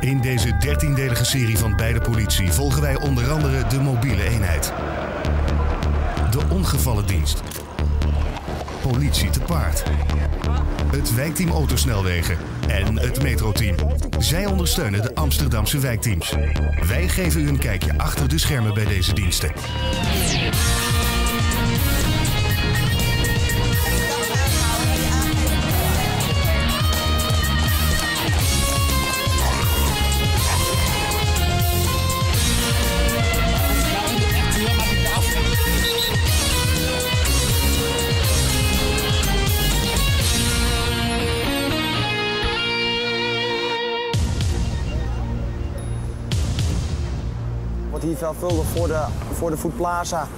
In deze 13-delige serie van Bij de Politie volgen wij onder andere de mobiele eenheid. De ongevallendienst. Politie te paard. Het wijkteam autosnelwegen en het metroteam. Zij ondersteunen de Amsterdamse wijkteams. Wij geven u een kijkje achter de schermen bij deze diensten. Veelvuldig voor de, voor de Foodplaza.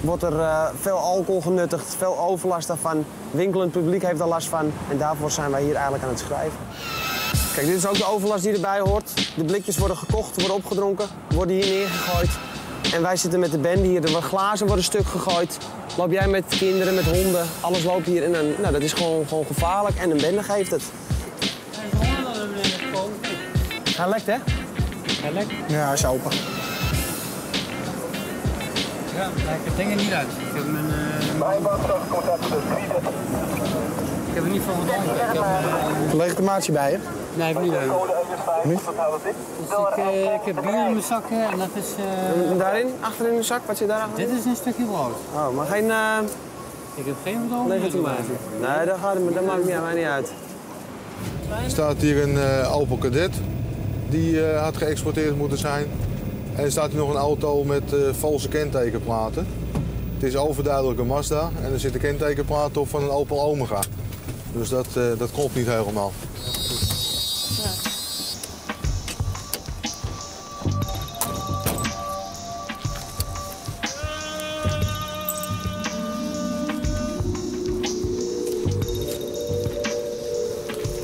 Wordt er eh, veel alcohol genuttigd, veel overlast daarvan. Winkelend publiek heeft er last van. En daarvoor zijn wij hier eigenlijk aan het schrijven. Kijk, dit is ook de overlast die erbij hoort. De blikjes worden gekocht, worden opgedronken, worden hier neergegooid. En wij zitten met de bende hier. Er worden glazen worden stuk gegooid. Loop jij met kinderen, met honden, alles loopt hier in een... Nou, dat is gewoon, gewoon gevaarlijk en een bende geeft het. Hij lekt, hè? Hij lekt. Ja, hij is open. Ja, lijkt het ding er niet uit. Ik heb mijn. eh, Ik heb er niet van gedronken. Ik heb. Leg de maatje bij je. Nee, ik heb niet uit. Niet? Dus ik, eh, ik heb bier in mijn zakken en dat is. eh, En daarin, achterin de zak, wat zit daar achterin? dit is een stukje brood. Oh, maar geen uh, Ik heb geen verdronken. legitimatie. Nee, dat, gaat, dat maakt mij mij niet uit. Er staat hier een eh Opel Kadett die eh, had geëxporteerd moeten zijn. En er staat hier nog een auto met eh, valse kentekenplaten. Het is overduidelijk een Mazda en er zitten kentekenplaten op van een Opel Omega. Dus dat, eh, dat klopt niet helemaal.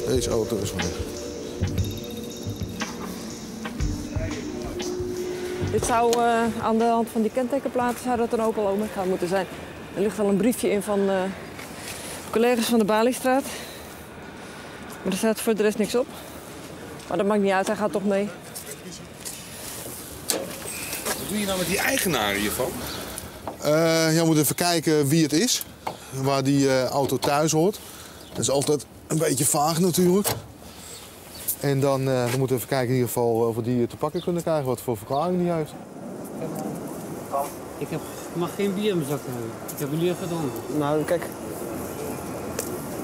Deze auto is weg. Dit zou eh, aan de hand van die kentekenplaten zou dat een Opel Omega moeten zijn. Er ligt al een briefje in van eh, collega's van de Baliestraat. Maar er staat voor de rest niks op. Maar dat maakt niet uit, hij gaat toch mee. Wat doe je nou met die eigenaar hiervan? Eh, ja, we moeten even kijken wie het is. Waar die eh, auto thuis hoort. Dat is altijd een beetje vaag natuurlijk. En dan, eh, dan moeten we even kijken in ieder geval of we die te pakken kunnen krijgen. Wat voor verklaring die heeft. Ik heb, mag geen bier in mijn zakken hebben. Ik heb niet even gedronken. Nou, kijk.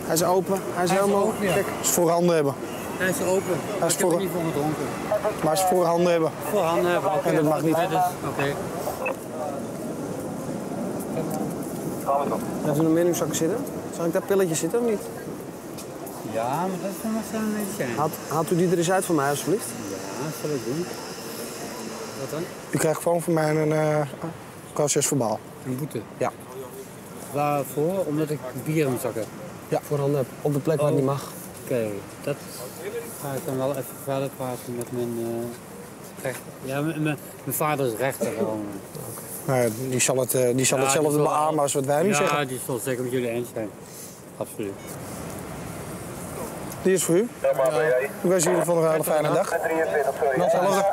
Hij is open, hij is Hij is helemaal... open, ja. Kijk, is voor handen hebben. Hij is open. maar is ik heb voor- niet van gedronken. Maar hij is voor handen hebben. Voor handen hebben. oké. En dat mag niet. Oké. Heeft u nog meer in uw zakken zitten? Zal ik daar pilletjes zitten of niet? Ja, maar dat is van een medicijn. Haalt, haalt u die er eens uit voor mij, alsjeblieft? Ja, dat zal ik doen. Wat dan? U krijgt gewoon van mij een uh, proces verbaal. Een boete. Ja. Waarvoor? Omdat ik bier in mijn zak heb. Ja, voor handen heb. Op de plek waar het niet mag. Oké, dat ga ik dan wel even verder praten met mijn eh rechter. Ja, mijn, vader is rechter gewoon. Nou, ja, die zal, het, eh, die zal Ja, hetzelfde die zal- beamen als wat wij nu ja, zeggen. die zal zeker met jullie eens zijn. Absoluut. Die is voor u. Ik wens jullie van een hele fijne dag. Hetzelfde.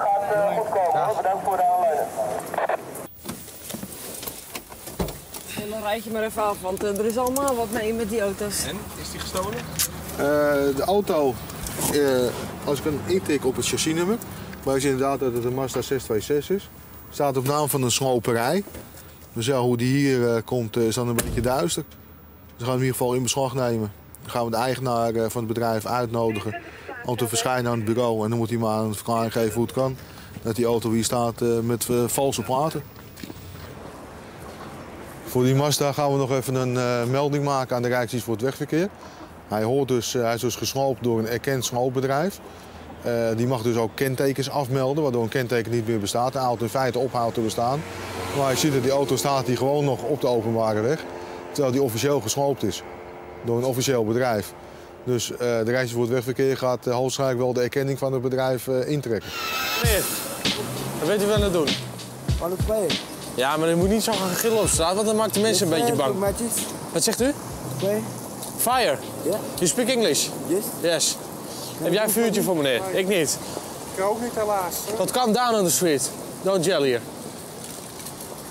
En dan rijd je maar even af, want eh, er is allemaal wat mee met die auto's. En? Is die gestolen? Eh, de auto, eh, als ik een intik op het chassisnummer, maar is inderdaad dat het een Mazda 626 is. Staat op naam van een sloperij. Dus ja, hoe die hier eh, komt eh, is dan een beetje duister. Dus we gaan hem in ieder geval in beslag nemen. Gaan we de eigenaar eh, van het bedrijf uitnodigen om te verschijnen aan het bureau. En dan moet hij maar een verklaring geven hoe het kan. Dat die auto hier staat eh, met eh, valse platen. Voor die Mazda gaan we nog even een melding maken aan de Rijksdienst voor het Wegverkeer. Hij, hoort dus, hij is dus gesloopt door een erkend sloopbedrijf. Eh, die mag dus ook kentekens afmelden, waardoor een kenteken niet meer bestaat. De auto in feite ophoudt te bestaan. Maar je ziet dat die auto staat hier gewoon nog op de openbare weg. Terwijl die officieel gesloopt is door een officieel bedrijf. Dus eh, de Rijksdienst voor het Wegverkeer gaat uh, hoogstwaarschijnlijk wel de erkenning van het bedrijf eh, intrekken. Meneer, wat weet u wel aan het doen? Wat een twee. Ja, maar u moet niet zo gaan gillen op straat, want dan maakt de mensen een beetje bang. Wat zegt u? Fire. Ja. You speak English? Yes. Yes. Heb jij een vuurtje voor meneer? Ik niet. Ik ook niet, helaas. But calm down on the street. Don't yell here.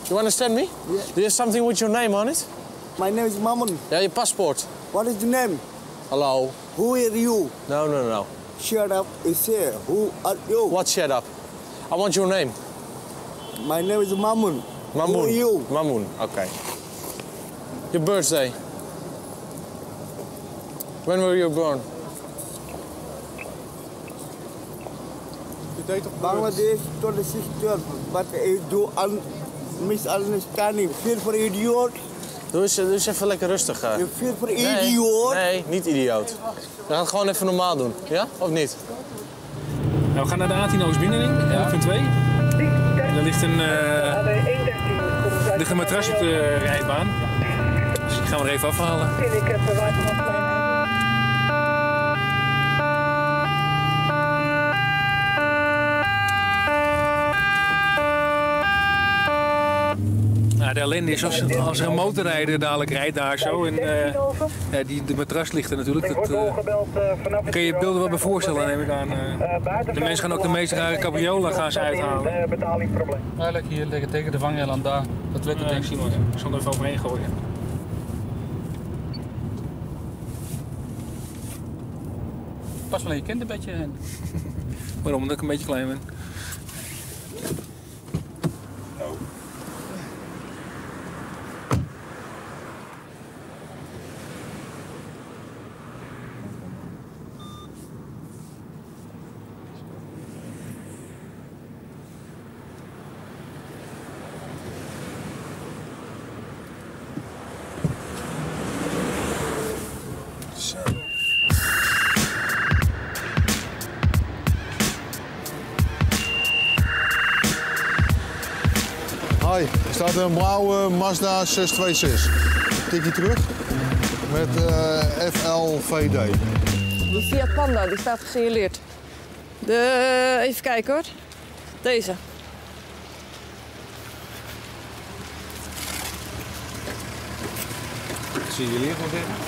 You understand me? Yeah. Do you have something with your name on it? My name is Mamun. Yeah, your passport. What is the name? Hello. Who are you? No, no, no. Shut up. It's here. Who are you? What shut up? I want your name. My name is Mamun. Mamun. Who are you? Mamun. okay. Your birthday. When were you born? Bangladesh 26 12. But I do un misunderstanding. Feel for idiot. Doe eens, doe eens even lekker rustig. eh. Feel for Nee, niet idioot. We gaan het gewoon even normaal doen. Ja? Of niet? Nou, we gaan naar de A10 binnenring, 11.2. Daar ligt een, eh ligt een matras op de rijbaan. Dus die gaan we er even afhalen. Nou, de ellende is als, als er een motorrijder dadelijk rijdt daar zo. En, eh, ja, die, de matras ligt er natuurlijk. Dat, eh, kun je je beelden wel bij voorstellen, neem ik aan. eh. de mensen gaan ook de meest rare gaan ze uithalen. Eigenlijk hier liggen tegen de vangrail daar. Dat witte Ja, ding. ik maar. Ik zal er even overheen gooien. Pas wel in je kinderbedje in. Waarom? Omdat ik een beetje klein ben. Er staat een blauwe Mazda 626. Tikje terug met eh FLVD. Die Fiat Panda, die staat gesignaleerd. De, even kijken hoor. Deze. Zie je zeggen?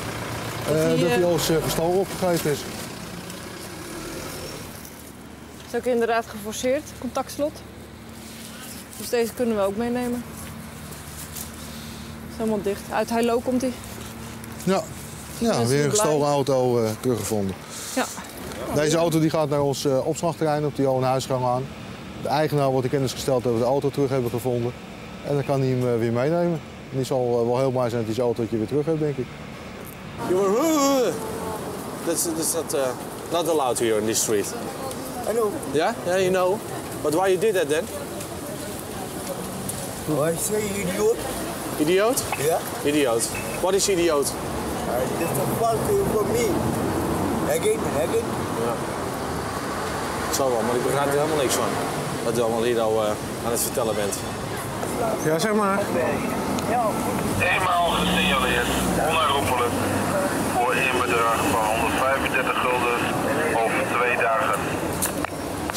Eh, die, dat hij eh, als gestolen opgegeven is. Is ook inderdaad geforceerd, contactslot. Dus deze kunnen we ook meenemen. Is helemaal dicht. Uit Heilo komt hij. Ja, ja weer een gestolen auto eh, teruggevonden. Ja. Deze auto die gaat naar ons eh opslagterrein op die Johan Huisgang aan. De eigenaar wordt in kennis gesteld dat we de auto terug hebben gevonden. En dan kan hij hem eh, weer meenemen. En die zal wel heel blij zijn dat hij zijn autootje weer terug heeft, denk ik. Were... That's, that's not, uh, not allowed here in this street. I know. Yeah? Yeah, you know. But why you did that then? I say idiot. Idioot? Yeah. Idioot. What is idioot? Uh, this is a fault for me. Again, again. Het zal wel, maar ik begrijp er helemaal niks van. Wat u allemaal hier al eh, aan het vertellen bent. Ja, zeg maar. Eenmaal gesignaleerd, onherroepelijk, voor een bedrag van 135 gulden.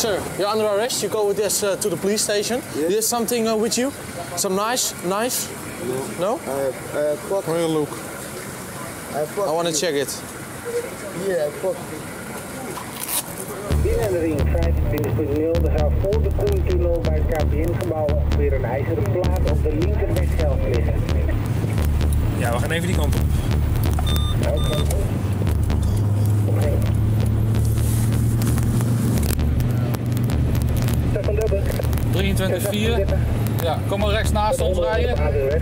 Sir, you're under arrest. You go with this uh, to the police station. You have something uh, with you? Some knives? Knives? No? Uh, uh, fuck. Real look. I I want to check it. Yeah, I fuck. Binnen de ring 25.0, er zou voor de Koentunnel bij het KPN-gebouw ongeveer een ijzeren plaat op de linkerweghelft liggen. Ja, we gaan even die kant op. Stefan 23,4. Ja, kom maar rechts naast ons rijden. Een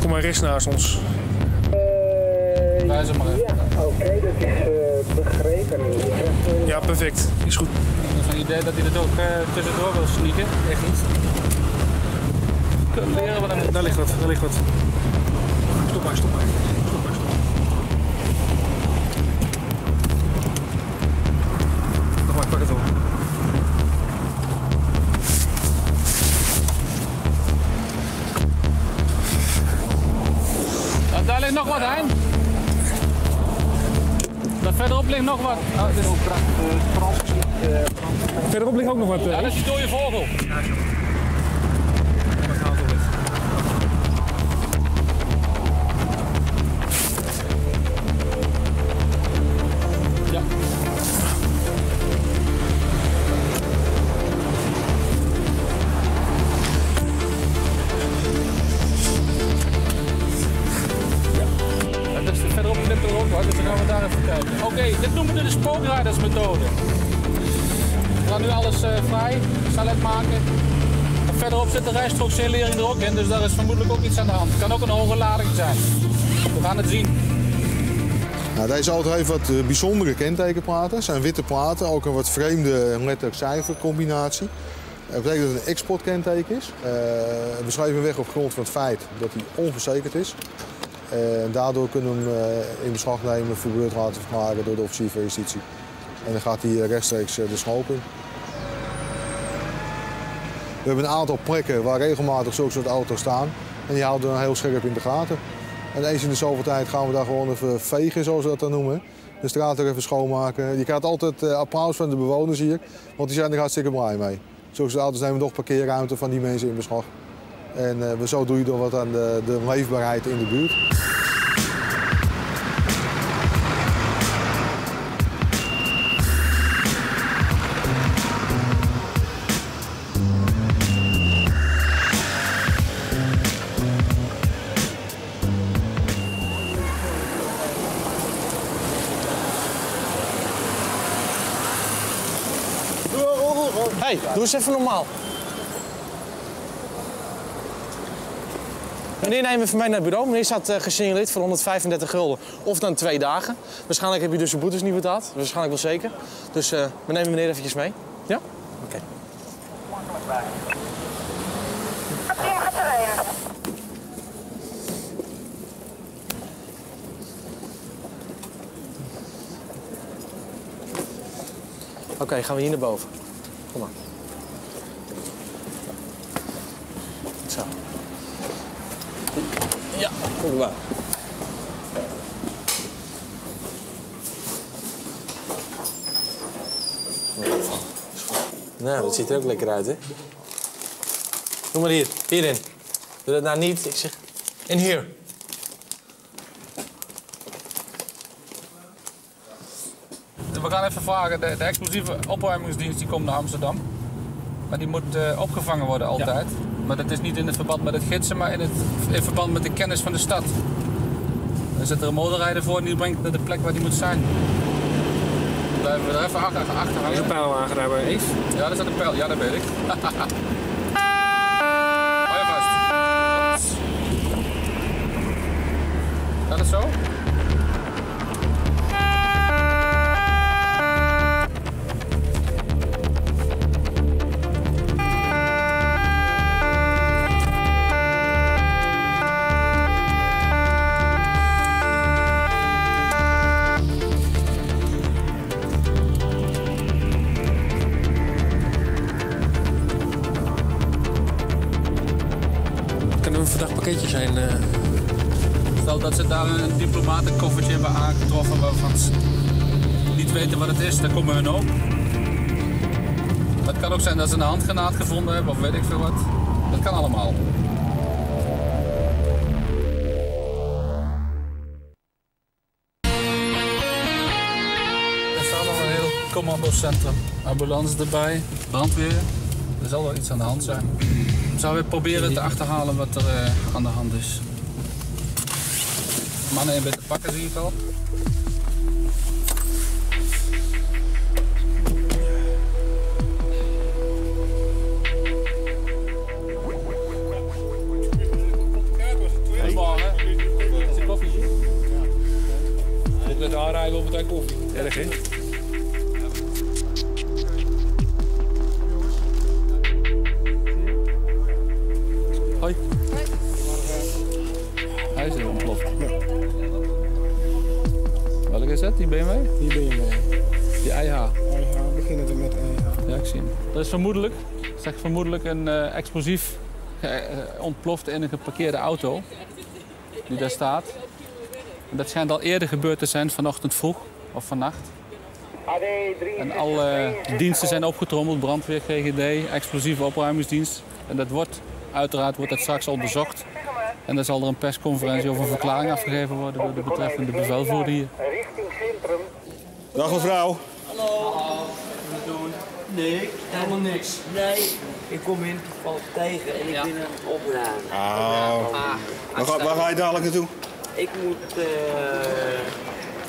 Kom maar rechts naast ons. Even. Ja, oké, dat is begrepen. Ja, perfect. Is goed. Ik heb zo'n idee dat hij er ook eh, tussendoor wil sneaken. Echt niet. Kunnen leren. Daar ligt wat, daar ligt wat. Stop maar, stop maar. Stop maar, stop maar. Nog maar, ik pak het op. Ja, daar ligt nog wat, Hein. Daar verderop ligt nog wat. Oh, dit is... Verderop ligt ook nog wat. Ja, dat is die dode vogel. hoor, dan gaan we daar even kijken. Oké, dit noemen we de spookrijdersmethode. We gaan nu alles uh, vrij, salet maken. Verderop zit de rijstrookseelering er ook in, dus daar is vermoedelijk ook iets aan de hand. Het kan ook een hoge lading zijn. We gaan het zien. Nou, deze auto heeft wat eh, bijzondere kentekenplaten. Het zijn witte platen, ook een wat vreemde letter-cijfercombinatie. Dat betekent dat het een exportkenteken is. Eh, we schrijven weg op grond van het feit dat hij onverzekerd is. Eh, en daardoor kunnen we hem eh, in beslag nemen, verbeurd laten verklaren door de officier van justitie. En dan gaat hij eh, rechtstreeks de schoop in. We hebben een aantal plekken waar regelmatig zulke soort auto's staan. En die houden we heel scherp in de gaten. En eens in de zoveel tijd gaan we daar gewoon even vegen, zoals we dat dan noemen. De straat er even schoonmaken. Je krijgt altijd applaus van de bewoners hier, want die zijn er hartstikke blij mee. Zulke auto's nemen nog parkeerruimte van die mensen in beslag. En eh, zo doe je er wat aan de, de leefbaarheid in de buurt. hey, doe eens even normaal. Meneer, neem even mee naar het bureau. Meneer staat uh, gesignaleerd voor 135 gulden. Of dan twee dagen. Waarschijnlijk heb je dus je boetes niet betaald. Waarschijnlijk wel zeker. Dus eh, we nemen meneer eventjes mee. Ja? Oké. Oké, gaan we hier naar boven. Kom maar. Zo. Maar. Nou, dat ziet er ook lekker uit, hè? Doe maar hier, hierin. Doe dat nou niet. Ik zeg, in hier. We gaan even vragen, de, de explosieve opruimingsdienst die komt naar Amsterdam. Maar die moet eh, opgevangen worden altijd. Maar dat is niet in het verband met het gidsen, maar in, het, in verband met de kennis van de stad. Er zit er een motorrijder voor en die brengt naar de plek waar die moet zijn. Blijven we er even achter, achter hangen. Er is een pijlwagen daar bij. Ja, daar staat een pijl. Ja, dat weet ik. Hou je vast. Gaat het zo? Waarvan ze niet weten wat het is, dan komen hun ook. Het kan ook zijn dat ze een handgranaat gevonden hebben of weet ik veel wat. Dat kan allemaal. Er staat nog een heel commandocentrum. Ambulance erbij, brandweer. Er zal wel iets aan de hand zijn. Zouden we proberen te achterhalen wat er eh, aan de hand is. Mannen in te pakken zie ik al. Meteen koffie. Erg, hè? Hoi. Hij is er ontploft. Welke is dat? Die BMW? Die BMW. Die IH. We beginnen er met EH. Ja, ik zie hem. Dat is vermoedelijk, zeg vermoedelijk een eh, explosief eh, eh, ontploft in een geparkeerde auto. Die daar staat. Dat schijnt al eerder gebeurd te zijn, vanochtend vroeg of vannacht. En alle diensten zijn opgetrommeld, brandweer, GGD, explosieve opruimingsdienst. En dat wordt, uiteraard wordt dat straks onderzocht. En dan zal er een persconferentie of een verklaring afgegeven worden door de betreffende bevelvoerder hier. Dag mevrouw. Hallo. Nee, helemaal niks. Nee, ik kom in toevallig tegen en ik ben aan het opruimen. Oh. Waar, ga- waar ga je dadelijk naartoe? Ik moet eh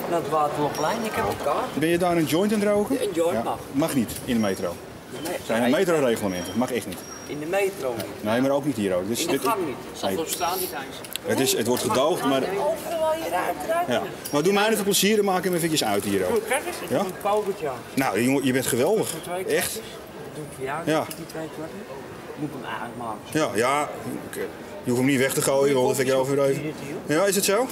naar het Waterloopplein. Ik heb een kaart. Ben je daar een joint aan het roken? Een joint Ja. mag. Mag niet in de metro. Nee, Er zijn er metroreglementen. Mag echt niet. In de metro niet. Nee, maar ook niet hier ook. Dus In de dit- gang niet. Zal Nee. op staan niet eens. Het, is, het wordt gedoogd, maar... Overal je ruikt, Ja. Maar doe mij even plezier en maak hem eventjes uit hier ook. Goed, kijk eens. Ik Ja? een. Nou, jongen, je bent geweldig. Echt. Dat doe ik voor jou. Ja. Die twee kwarten. Moet hem uitmaken. Ja, ja. oké. Je hoeft hem niet weg te gooien, want dat vind ik jou weer even. Ja, is het zo?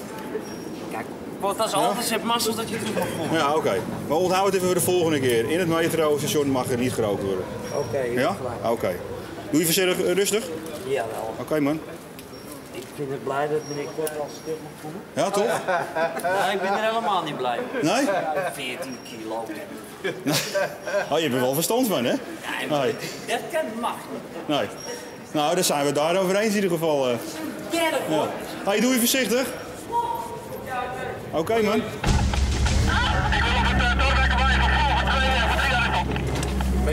Kijk, want als altijd heb mazzel dat je terug mag komen. Ja, oké. Maar onthoud het even voor de volgende keer. In het metrostation mag er niet gerookt worden. Oké, Ja? Oké. Doe je voorzichtig eh, rustig? Jawel. Oké, man. Ik vind het blij dat meneer Kort al stuk mag voelen. Ja, toch? Nee, ik ben er helemaal niet blij mee. Nee? 14 kilo. Oh, je er wel verstand van, hè? Nee. Dat kan, mag niet. Nee. Nou, daar zijn we daar over eens in ieder geval. eh. Derde Ja. hoor. Hey, doe je voorzichtig. Oké, man.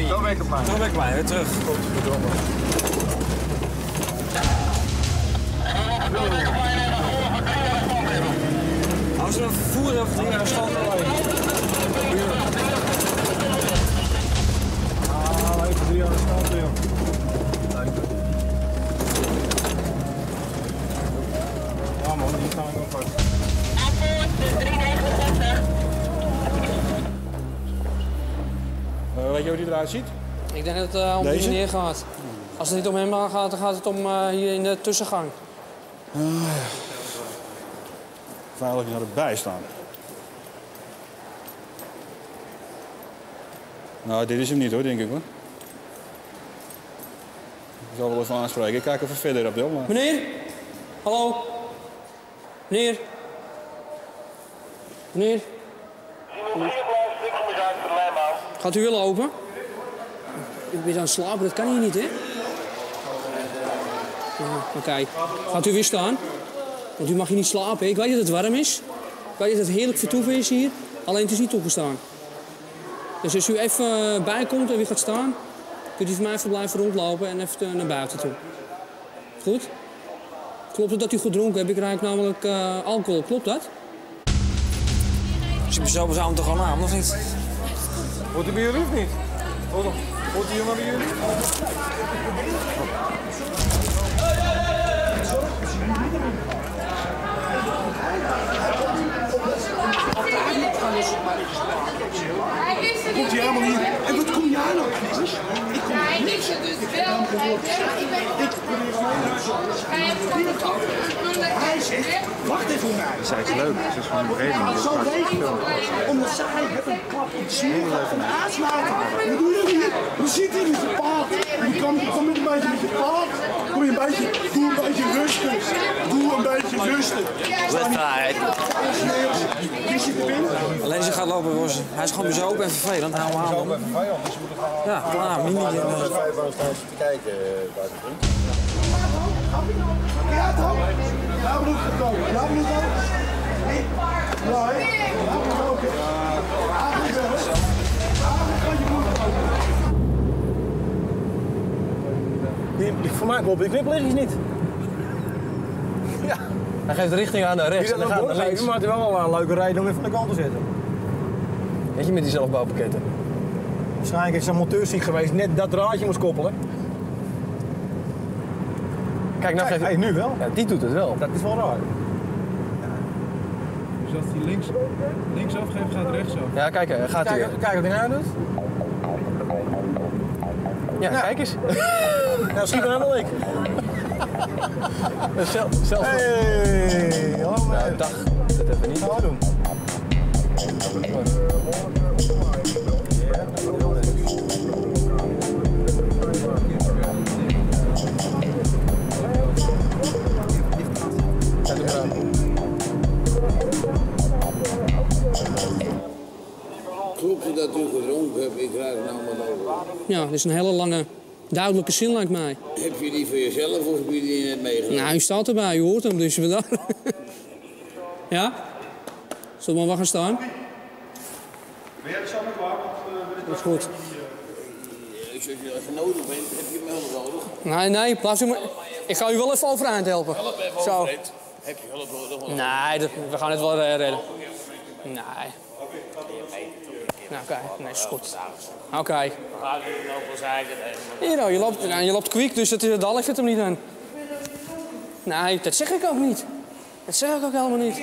Doorwekenplein. Doorwekenplein, weer terug. Als we een vervoer hebben, drie jaar stand alleen. Ah, even drie jaar stand, joh. Man, hier staan we nog vast. Eh, weet je hoe die eruit ziet? Ik denk dat het eh, om Deze? die meneer gaat. Als het niet om hem gaat, dan gaat het om eh, hier in de tussengang. Ja. Veilig naar erbij staan. Nou, dit is hem niet hoor, denk ik hoor. Ik zal wel even aanspreken. Ik kijk even verder op, maar... Meneer? Hallo? Meneer? Meneer? Gaat u willen open? Ik ben aan het slapen, dat kan hier niet, hè? Oké. Gaat u weer staan? Want u mag hier niet slapen? Ik weet dat het warm is. Ik weet dat het heerlijk vertoeven is hier. Alleen het is niet toegestaan. Dus als u even eh, bijkomt en weer gaat staan... kunt u voor mij even blijven rondlopen en even eh, naar buiten toe. Goed? Klopt het dat u gedronken hebt? Ik ruik namelijk eh, alcohol. Klopt dat? Je mezelf zou hem toch al aan, of niet? Wordt hij bij jullie of niet? Wordt die jongen bij jullie? Komt hij helemaal hier? En wat kom jij nou? Ik kom Hij is het dus wel. Hij zegt, wacht even voor mij. Zij is leuk, ze is gewoon. Ja, zo ik het. Omdat zij met een klap in het smeer gaat en aansluiten. Wat doe je hier? We zitten hier met je paard. Je kan kom met een beetje met je paard. Doe je een beetje, doe een beetje rustig. Doe een beetje rustig. Wedstrijd. Wie zit er binnen? Alleen als je gaat lopen, Ros. Hij is gewoon bezopen en vervelend. Hou hem aan. man. Ja, klaar. Mini. Vijf aan staan te kijken bij de vriend. Ja, toch? Daar moet het komen. Moet het. Ja, hè? Moet moeder ook. Voor mij klopt die niet. Ja. Hij geeft de richting aan naar rechts en dan gaat naar links. Maar het is wel wel een leuke reden om even van de kant te zetten. Weet je, met die zelfbouwpakketten. Waarschijnlijk is zijn monteursziek geweest, net dat draadje moest koppelen. Kijk, nou geeft hij nu wel. Ja, die doet het wel. Dat is wel raar. Dus als hij links, links afgeeft, gaat rechts af. Ja, kijk, eh, gaat hij. Kijk, kijk wat hij nou doet. Ja, kijk eens. nou, schiet er aan de leek. Zelf, zelf. Hey, hallo nou, dag. Dat even niet. Hallo doen. Klopt dat u gedronken hebt? Ik nou maar over. Ja, dat is een hele lange, duidelijke zin lijkt mij. Heb je die voor jezelf of heb je die net meegenomen? Nou, u staat erbij, u hoort hem, dus we ja? Zullen we maar gaan staan? Ben jij zo met waar? Dat is goed. Als je, als je nodig bent, heb je me wel nodig. Nee, nee, blijf u maar. Ik ga u wel even overeind helpen. Help even Zo. Heb je hulp nodig? Nee, dat- we gaan het wel eh, redden. Nee. Nou, oké. Nee, is goed. Oké. Hier nou, je loopt, nou, je loopt kwiek, dus het, is- daar ligt het hem niet aan. Nee, dat zeg ik ook niet. Dat zeg ik ook helemaal niet.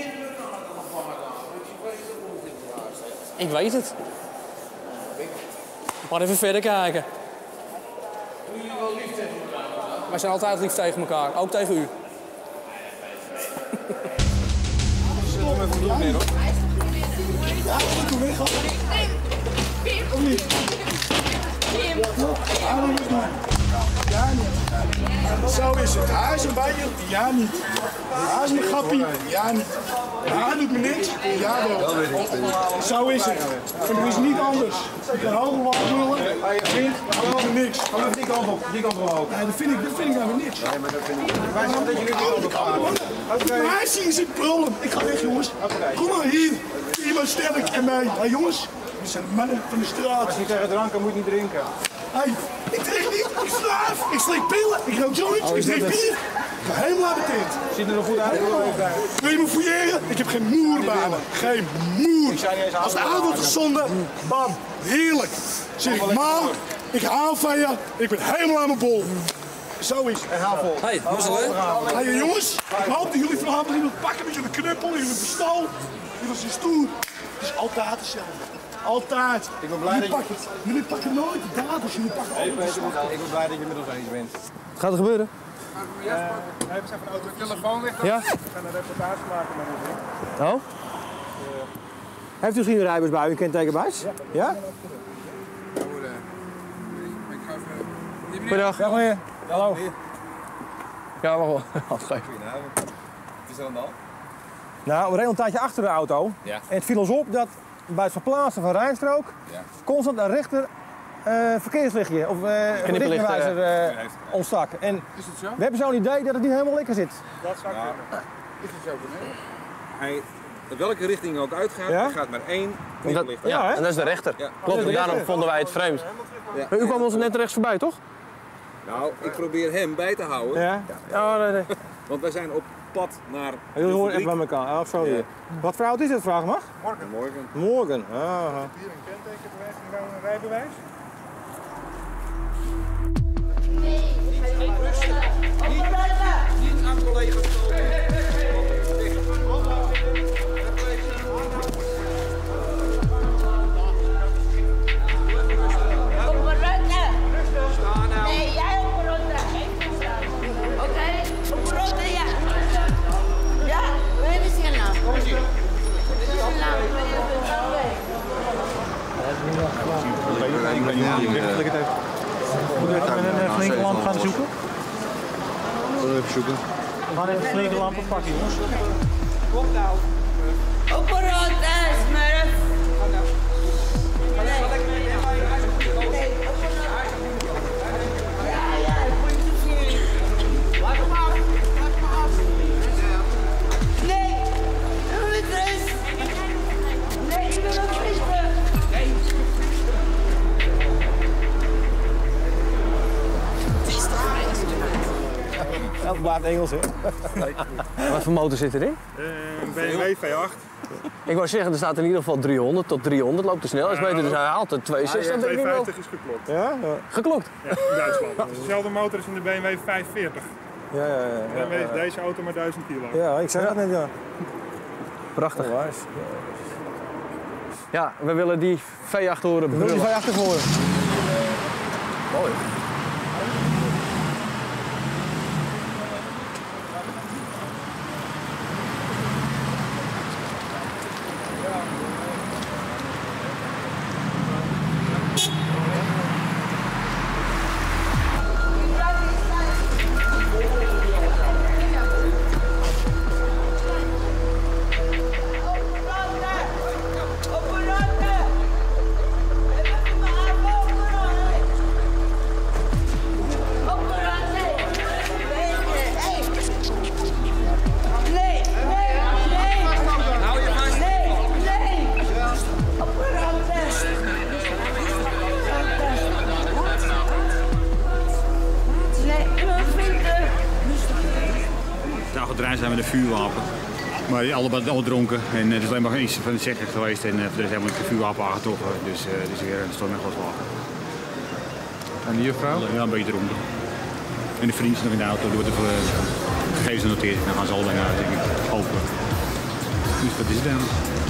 Ik weet het. Maar even verder kijken. Wij zijn altijd lief tegen elkaar, ook tegen u. Ja, ik kom weg. hoor. Ja, moet doen. Ja, niet. Is het. Een. Ja, niet. Hij is een grappie. Ja, niet. Hij doet me niks. Ja, wel. Zo is het. Er is niet anders. Ik kan hoger wat lullen. Vindt, maar me niks. Kom even die kant op, die kant op. Nee, dat vind ik, dat vind ik nou weer niks. Nee, maar dat vind ik Wij zijn dat jullie die kant op gaan. Maar hij zie je zit brullen. Ik ga weg, jongens. Kom maar hier. Iemand sterk en mij. Hé, jongens. We zijn mannen van de straat. Als je tegen dranken moet je niet drinken. Hé, ik drink niet. Ik slaaf. Ik slik pillen. Ik rook joints. Oh, ik drink bier. Ik ga helemaal. Ziet er nog goed uit? Wil je me fouilleren? Ik heb geen moerbanen. Geen moer. Als de avond wordt gezonden, bam, heerlijk. Zeg ik, mam, ik haal van je. Ik ben helemaal aan mijn bol. Zo is het. En haal vol. Hey, mazzel hè? Hey jongens, ik hoop dat jullie vanavond iemand pakken met jullie knuppel, jullie pistool, jullie zijn stoer. Het is altijd hetzelfde. Altijd. Ik ben blij jullie dat je- pakken, jullie pakken nooit de daders, jullie pakken Hey, altijd de Peter, slachters. ik ben blij dat je met ons eens bent. Wat gaat er gebeuren? we zijn van de auto. telefoon weg. Ja? We gaan een reportage maken met ons. Oh? Heeft u geen rijbewijs bij u, een kentekenbuis? Ja? Goedendag. Ja, meneer. Hallo. Ja, wacht wel. Even. Wat is er aan de hand? Nou, we reden een tijdje achter de auto. Ja. En het viel ons op dat bij het verplaatsen van rijstrook Ja. constant een rechter eh, verkeerslichtje of eh Knipperlicht, richtingwijzer eh, eh, ontstak. En Is het zo? we hebben zo'n idee dat het niet helemaal lekker zit. Dat zou kunnen. Is het zo? Hij, welke richting ook uitgaat, Ja? er gaat maar één knipperlicht ja, uit. en dat is de rechter. Ja. Klopt, Dat daarom vonden wij het vreemd. Ja. U kwam ons net rechts voorbij, toch? Nou, ik probeer hem bij te houden. Ja? Oh, nee, nee. Want wij zijn op pad naar. Jullie de horen even bij elkaar. Oh, sorry. Ja. Wat voor auto is het, vraag mag? Morgen. Morgen. Morgen. Ah. Hier een kentekenbewijs en dan een rijbewijs. Niet aan collega's Moeten we met een flinke lamp gaan zoeken? Even zoeken. We gaan even flinke lampen pakken, jongens. Kom nou. Op Elke Engels, hè? Wat voor motor zit erin? Een BMW V8. Ik wou zeggen, er staat in ieder geval 300 tot 300, loopt de snelheidsmeter, dus hij haalt het 62. dat denk ik wel. 250 is geklopt. Ja? Ja, Geklopt? Ja, in Duitsland. Is dezelfde motor als in de BMW 540. ja, ja. ja, is deze auto maar 1000 kilo. Ja, ik zei dat net, ja. Prachtig. Onwijs. Ja, we willen die V8 horen We willen die brullen. V8 horen. Mooi. Met een vuurwapen. Maar die allebei alle dronken. En eh, het is alleen maar iets van het zeggen geweest. En eh, er is helemaal de vuurwapen aangetroffen. Dus eh, het is weer een storm en geslagen. En die juffrouw? Ja, een beetje dronken. En de vriend is nog in de auto. Er wordt even gegevens genoteerd. Dan gaan ze allebei naar denk ik. Dus dat is het dan.